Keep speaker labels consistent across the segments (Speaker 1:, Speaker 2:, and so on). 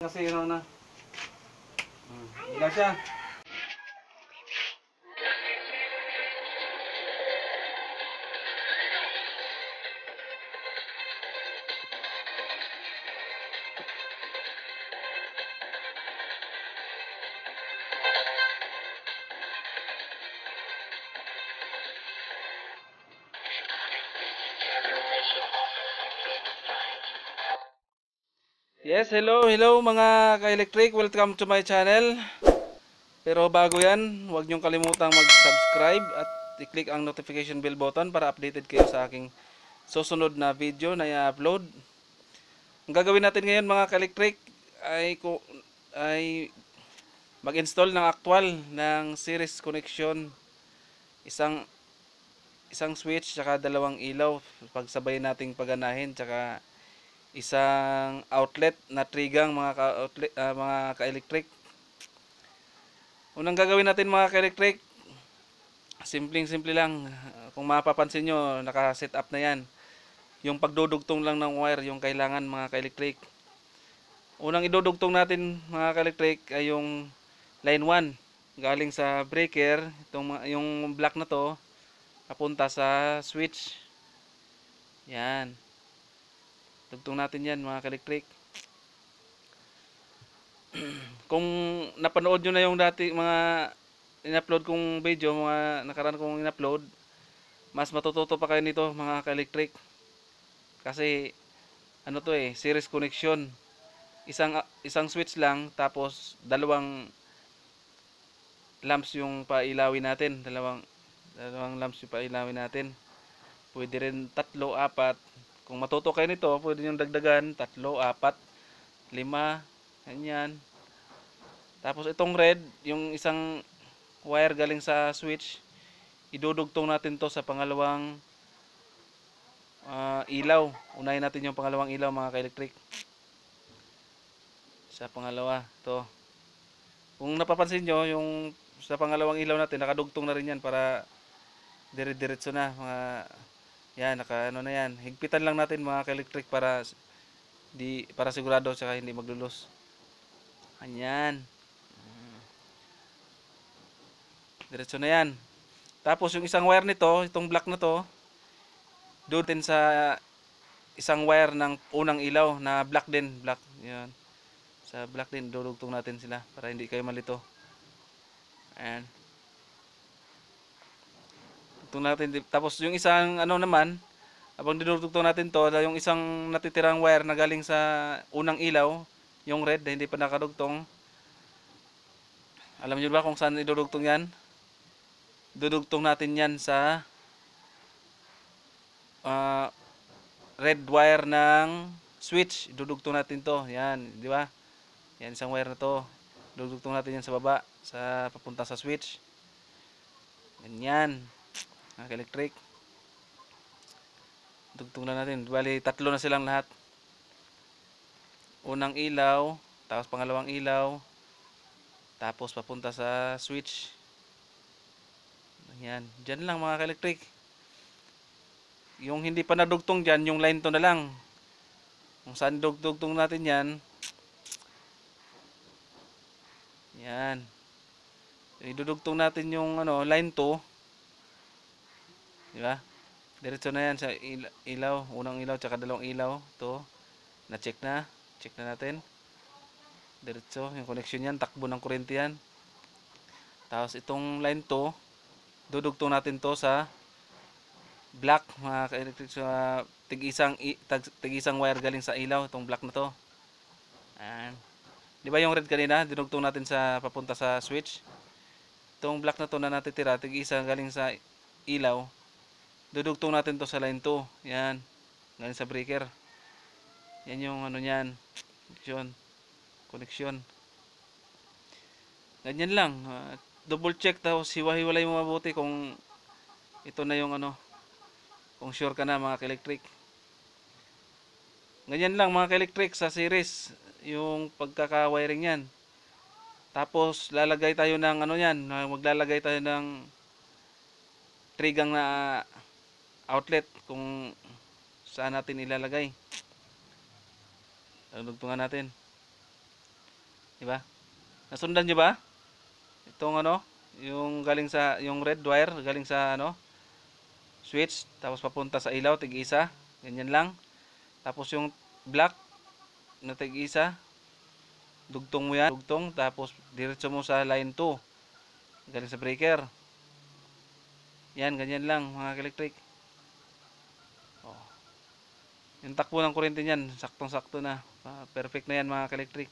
Speaker 1: Kasi na. Hmm. Ilaw siya. Yes, hello, hello mga ka-electric. Welcome to my channel. Pero bago yan, huwag niyong kalimutang mag-subscribe at i-click ang notification bell button para updated kayo sa aking susunod na video na i-upload. Ang gagawin natin ngayon mga ka-electric ay, ay mag-install ng actual ng series connection isang isang switch tsaka dalawang ilaw pagsabay nating paganahin tsaka isang outlet na trigang mga ka outlet, ah, mga ka-electric. Unang gagawin natin mga ka-electric, simpleng simple lang. Kung mapapansin nyo, naka-set up na yan. Yung pagdudugtong lang ng wire, yung kailangan mga ka-electric. Unang idudugtong natin mga ka-electric ay yung line 1 galing sa breaker, itong yung black na to papunta sa switch. Yan. Dugtong natin yan mga ka-electric. Kung napanood nyo na yung dati mga in-upload kong video, mga nakaraan kong in-upload, mas matututo pa kayo nito mga ka-electric. Kasi ano to eh, series connection. Isang isang switch lang tapos dalawang lamps yung pailawin natin, dalawang dalawang lamps yung pailawin natin. Pwede rin tatlo, apat, kung matuto kayo nito, pwede nyo dagdagan, tatlo, apat, lima, ganyan. Tapos itong red, yung isang wire galing sa switch, idudugtong natin to sa pangalawang ah, ilaw. Unahin natin yung pangalawang ilaw mga ka-electric. Sa pangalawa, to. Kung napapansin nyo, yung sa pangalawang ilaw natin, nakadugtong na rin yan para dire-diretso na mga yan, naka ano na yan. Higpitan lang natin mga ka-electric para di para sigurado saka hindi maglulos. Anyan. Mm. Diretso na yan. Tapos yung isang wire nito, itong black na to, doon din sa isang wire ng unang ilaw na black din, black. Yan. Sa black din dudugtong natin sila para hindi kayo malito. Ayan. Dugtong natin. Tapos yung isang ano naman, habang dinudugtong natin to, yung isang natitirang wire na galing sa unang ilaw, yung red na hindi pa nakadugtong. Alam niyo ba kung saan idudugtong yan? Dudugtong natin yan sa ah, red wire ng switch. Dudugtong natin to. Yan, di ba? Yan, isang wire na to. Dudugtong natin yan sa baba, sa papunta sa switch. Ganyan. Naka-electric. Dugtong na natin. Bali, tatlo na silang lahat. Unang ilaw, tapos pangalawang ilaw, tapos papunta sa switch. Yan. Diyan lang mga ka-electric. Yung hindi pa nadugtong dyan, yung line to na lang. Kung saan dugtong natin yan, yan. Idudugtong natin yung ano, line 2. Di ba? Diretso na yan sa il- ilaw, unang ilaw tsaka dalawang ilaw. To. Na-check na. Check na natin. Diretso, yung connection yan, takbo ng kuryente yan. Tapos itong line 2, dudugtong natin to sa black, mga ka-electric sa tig-isang tig-isang wire galing sa ilaw, itong black na to. Ayan. Di ba yung red kanina, dinugtong natin sa papunta sa switch? Itong black na to na natitira, tig-isa galing sa ilaw, dudugtong natin to sa line 2. Yan. Galing sa breaker. Yan yung ano niyan. Connection. Connection. Ganyan lang. Ah, double check daw. Siwa-hiwalay mo mabuti kung ito na yung ano. Kung sure ka na mga ka-electric. Ganyan lang mga ka-electric sa series. Yung pagkaka-wiring yan. Tapos lalagay tayo ng ano yan. Maglalagay tayo ng trigang na outlet kung saan natin ilalagay. Dugtungan natin. Di ba? Nasundan nyo ba? Itong ano, yung galing sa, yung red wire, galing sa ano, switch, tapos papunta sa ilaw, tig-isa. Ganyan lang. Tapos yung black, na tig-isa, dugtong mo yan, dugtong, tapos diretso mo sa line 2. Galing sa breaker. Yan, ganyan lang mga electric. Yung takbo ng kuryente niyan, saktong-sakto na. Ah, perfect na yan mga electric.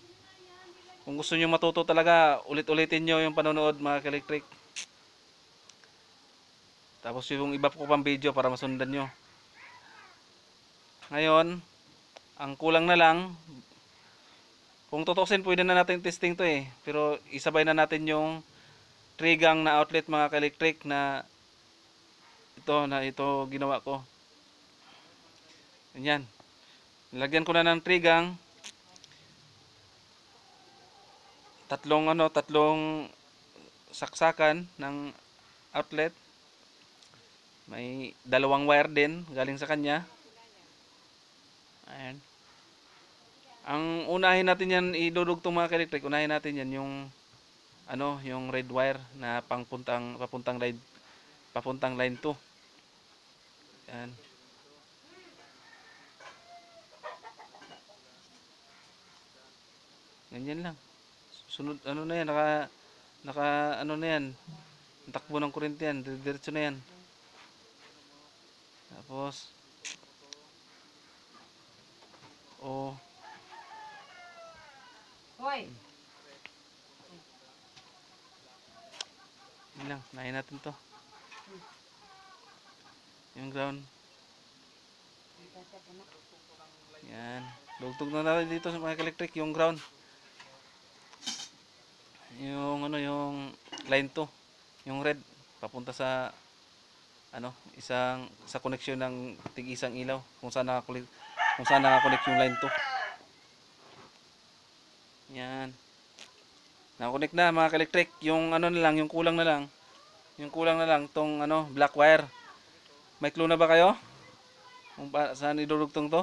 Speaker 1: Kung gusto niyo matuto talaga, ulit-ulitin niyo yung panonood mga electric. Tapos yung iba po pang video para masundan nyo. Ngayon, ang kulang na lang, kung tutusin pwede na natin testing to eh. Pero isabay na natin yung trigang na outlet mga ka-electric na ito na ito ginawa ko. Ganyan. Lagyan ko na ng trigang. Tatlong ano, tatlong saksakan ng outlet. May dalawang wire din galing sa kanya. Ayan. Ang unahin natin yan idudugtong mga ka-electric, unahin natin yan yung ano, yung red wire na pangpuntang papuntang line papuntang line 2. Yan. Ganyan lang. Sunod ano na yan, naka naka ano na yan. Takbo ng kuryente yan, dir- diretso na yan. Tapos Oh,
Speaker 2: Hoy,
Speaker 1: yun lang, nahin natin to. Yung ground. Yan. Lugtog na natin dito sa mga electric yung ground. Yung ano yung line 2, yung red papunta sa ano, isang sa koneksyon ng tig isang ilaw kung saan nakakulik kung saan nakakonek yung line 2. Yan. Nakakonek na mga electric yung ano na lang, yung kulang na lang. Yung kulang na lang tong ano, black wire. May clue na ba kayo? Kung pa, saan idurugtong to?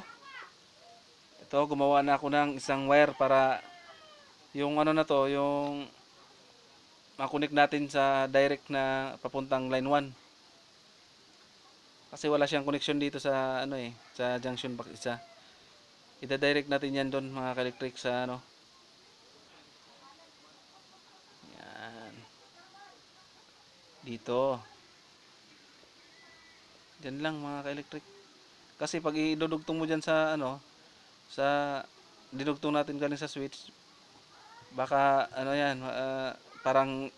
Speaker 1: Ito, gumawa na ako ng isang wire para yung ano na to, yung makunik natin sa direct na papuntang line 1. Kasi wala siyang connection dito sa ano eh, sa junction box isa. Ida-direct natin yan doon mga ka-electric sa ano. Yan. Dito. Diyan lang mga ka-electric. Kasi pag idudugtong mo dyan sa ano, sa dinugtong natin galing sa switch, baka ano yan, ah, parang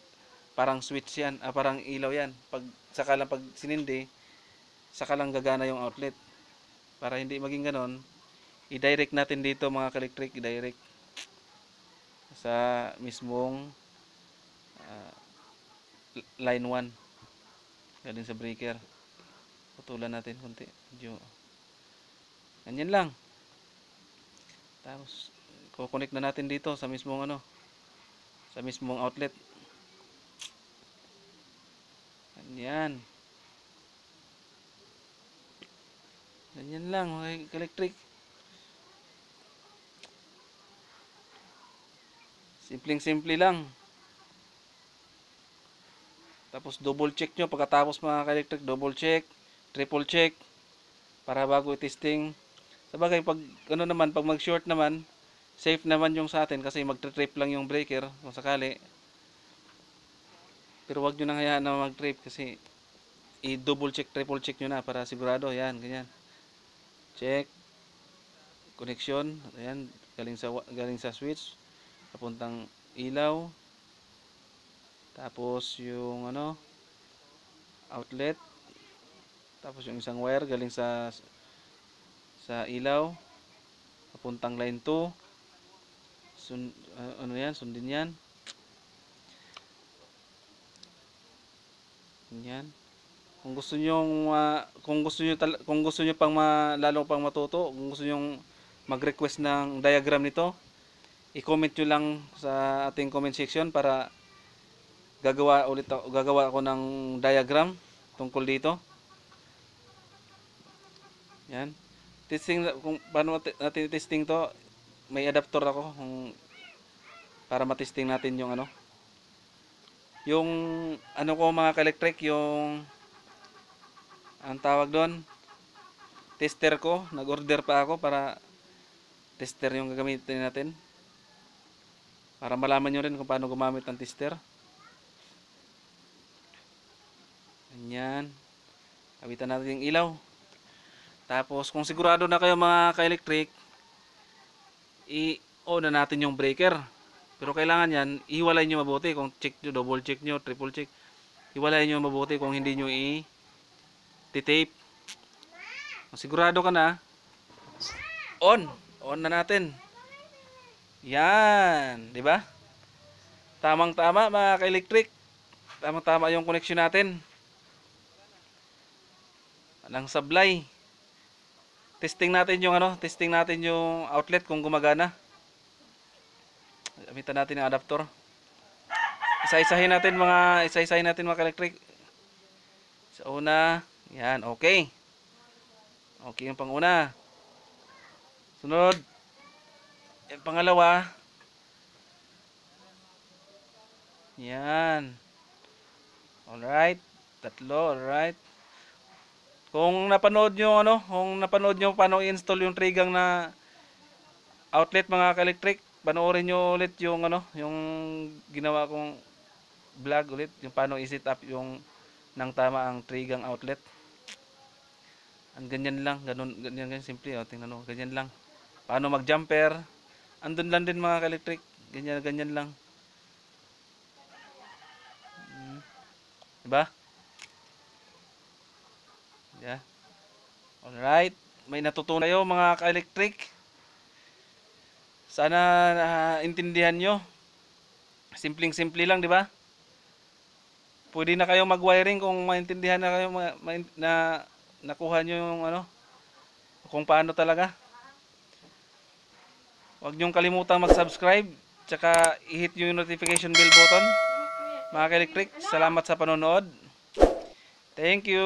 Speaker 1: parang switch yan, ah, parang ilaw yan. Pag saka lang pag sinindi, saka lang gagana yung outlet. Para hindi maging ganon, i-direct natin dito mga ka-electric, i-direct sa mismong ah, line 1 galing sa breaker putulan natin konti medyo ganyan lang tapos kukonek na natin dito sa mismong ano sa mismong outlet. Ganyan ganyan lang mga electric. Simpleng simple lang. Tapos double check nyo pagkatapos mga ka-electric double check triple check para bago i-testing. Sabagay pag ano naman pag mag short naman safe naman yung sa atin kasi magtre-trip lang yung breaker kung sakali. Pero wag nyo nang hayaan na mag-trip kasi i-double check triple check nyo na para sigurado. Yan ganyan. Check. Connection. Ayan galing sa galing sa switch. Papuntang ilaw. Tapos yung ano outlet. Tapos yung isang wire galing sa sa ilaw. Papuntang line 2 sun, ah, ano yan? Sundin yan. Yan kung gusto niyo kung gusto niyo kung gusto niyo pang ma, lalo pang matuto kung gusto niyo mag-request ng diagram nito i-comment nyo lang sa ating comment section para gagawa ulit ako, gagawa ako ng diagram tungkol dito. Yan. Testing kung paano nat- natin testing to may adapter ako kung para matesting natin yung ano. Yung ano ko mga ka-electric yung ang tawag doon? Tester ko. Nag-order pa ako para tester yung gagamitin natin. Para malaman nyo rin kung paano gumamit ng tester. Ganyan. Kabitan natin yung ilaw. Tapos kung sigurado na kayo mga ka-electric i-on na natin yung breaker pero kailangan yan, ihiwalay nyo mabuti. Kung check nyo, double check nyo, triple check. Hiwalay nyo mabuti kung hindi nyo i-tape. Sigurado ka na, on. On na natin. Yan. di ba? Tamang-tama mga ka-electric. Tamang-tama yung connection natin. Anang sablay. Testing natin yung ano, testing natin yung outlet kung gumagana. Gamitan natin ang adapter. Isa-isahin natin mga isa-isahin natin mga electric. Sa una, yan, okay. Okay yung panguna. Sunod, yung pangalawa. Yan. Alright. Tatlo, alright. Kung napanood nyo ano, kung napanood nyo paano i-install yung trigang na outlet mga ka-electric, panoorin nyo ulit yung ano, yung ginawa kong vlog ulit, yung paano i-set up yung nang tama ang trigang outlet. Ang ganyan lang, ganun, ganyan, ganyan, simple, oh, tingnan mo, ganyan lang. Paano mag-jumper, andun lang din mga ka-electric, ganyan, ganyan lang. Hmm. Diba? Yeah. Alright, may natutunan kayo mga ka-electric. Sana naintindihan nyo. Simpleng-simple lang, di ba? Pwede na kayo mag-wiring kung maintindihan na kayo ma- na nakuha nyo yung ano, kung paano talaga. Huwag nyong kalimutang mag-subscribe, tsaka i-hit yung notification bell button. Mga ka-electric, salamat sa panonood. Thank you.